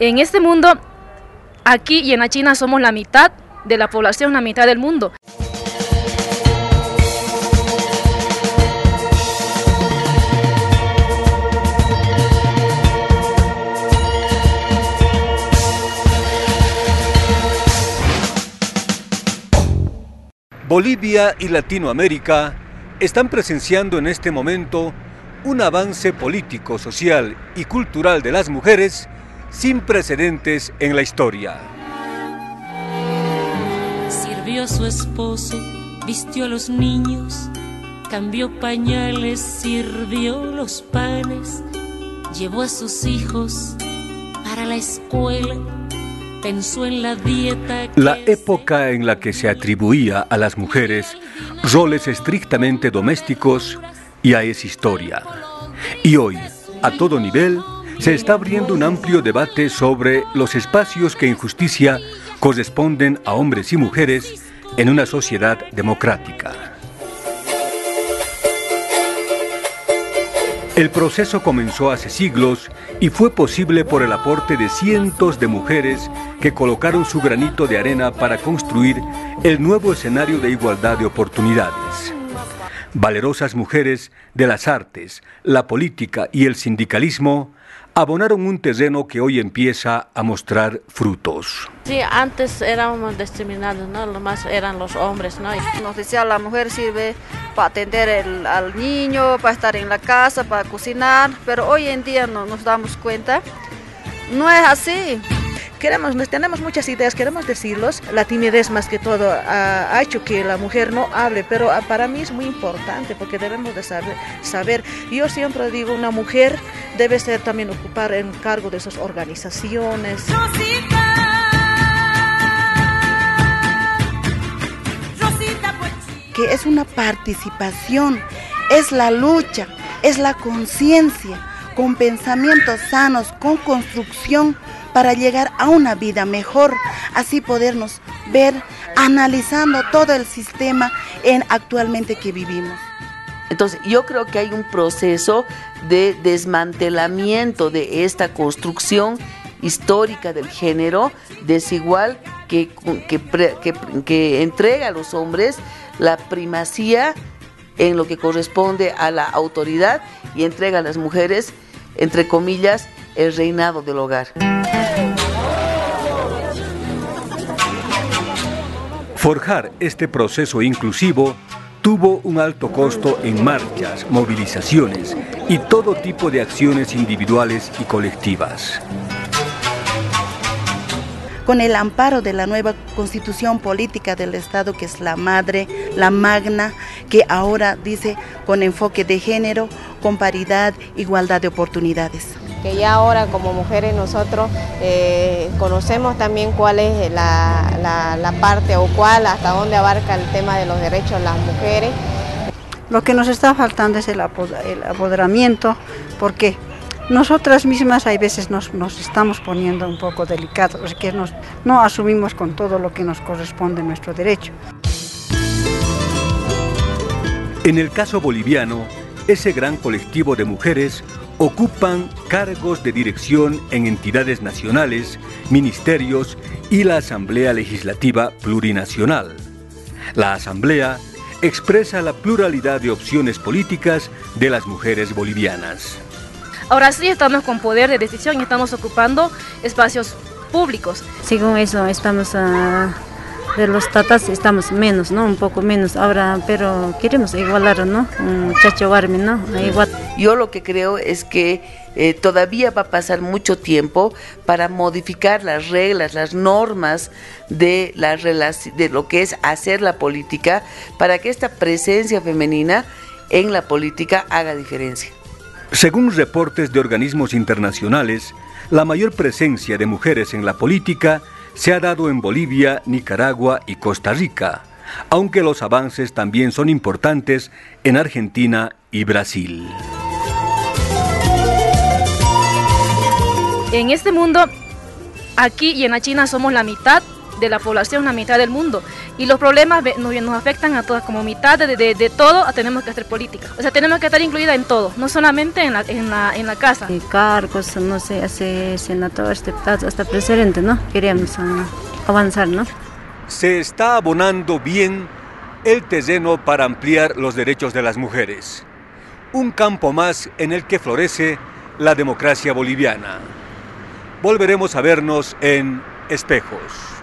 En este mundo, aquí y en la China somos la mitad de la población, la mitad del mundo. Bolivia y Latinoamérica están presenciando en este momento un avance político, social y cultural de las mujeres sin precedentes en la historia. Sirvió a su esposo, vistió a los niños, cambió pañales, sirvió los panes, llevó a sus hijos para la escuela, pensó en la dieta. La época en la que se atribuía a las mujeres roles estrictamente domésticos ya es historia. Y hoy, a todo nivel, se está abriendo un amplio debate sobre los espacios que en justicia corresponden a hombres y mujeres en una sociedad democrática. El proceso comenzó hace siglos y fue posible por el aporte de cientos de mujeres que colocaron su granito de arena para construir el nuevo escenario de igualdad de oportunidades. Valerosas mujeres de las artes, la política y el sindicalismo abonaron un terreno que hoy empieza a mostrar frutos. Sí, antes éramos discriminados, ¿no? Lo más eran los hombres, ¿no? Nos decía la mujer sirve para atender al niño, para estar en la casa, para cocinar, pero hoy en día no nos damos cuenta, no es así queremos, tenemos muchas ideas, queremos decirlos. La timidez más que todo ha, hecho que la mujer no hable, pero ah, para mí es muy importante porque debemos de saber, saber. Yo siempre digo, una mujer debe ser también ocupar en cargo de esas organizaciones. que es una participación, es la lucha, es la conciencia, con pensamientos sanos, con construcción para llegar a una vida mejor, así podernos ver analizando todo el sistema en actualmente que vivimos. Entonces, yo creo que hay un proceso de desmantelamiento de esta construcción histórica del género desigual que, que, que, entrega a los hombres la primacía en lo que corresponde a la autoridad y entrega a las mujeres, entre comillas, el reinado del hogar. Forjar este proceso inclusivo tuvo un alto costo en marchas, movilizaciones y todo tipo de acciones individuales y colectivas. Con el amparo de la nueva constitución política del Estado, que es la madre, la magna, que ahora dice con enfoque de género, con paridad, igualdad de oportunidades. Que ya ahora como mujeres nosotros eh, conocemos también cuál es la, parte o cuál, hasta dónde abarca el tema de los derechos de las mujeres. Lo que nos está faltando es el, apoderamiento, porque nosotras mismas hay veces nos, estamos poniendo un poco delicados, que nos, no asumimos con todo lo que nos corresponde nuestro derecho. En el caso boliviano, ese gran colectivo de mujeres ocupan cargos de dirección en entidades nacionales, ministerios y la Asamblea Legislativa Plurinacional. La Asamblea expresa la pluralidad de opciones políticas de las mujeres bolivianas. Ahora sí estamos con poder de decisión y estamos ocupando espacios públicos. Según eso estamos a de los tatas estamos menos, ¿no? Un poco menos ahora, pero queremos igualar, ¿no? Un muchacho army, ¿no? Igual. Yo lo que creo es que eh, todavía va a pasar mucho tiempo para modificar las reglas, las normas de, la de lo que es hacer la política, para que esta presencia femenina en la política haga diferencia. Según reportes de organismos internacionales, la mayor presencia de mujeres en la política se ha dado en Bolivia, Nicaragua y Costa Rica, aunque los avances también son importantes en Argentina y Brasil. En este mundo, aquí y en la China somos la mitad de la población, la mitad del mundo. Y los problemas nos, nos afectan a todas, como mitad de, de, todo tenemos que hacer política. O sea, tenemos que estar incluida en todo, no solamente en la, en la, en la casa. Y cargos, no sé, hace senadores, diputados, hasta presidente, ¿no? Queríamos uh, avanzar, ¿no? Se está abonando bien el terreno para ampliar los derechos de las mujeres. Un campo más en el que florece la democracia boliviana. Volveremos a vernos en espejos.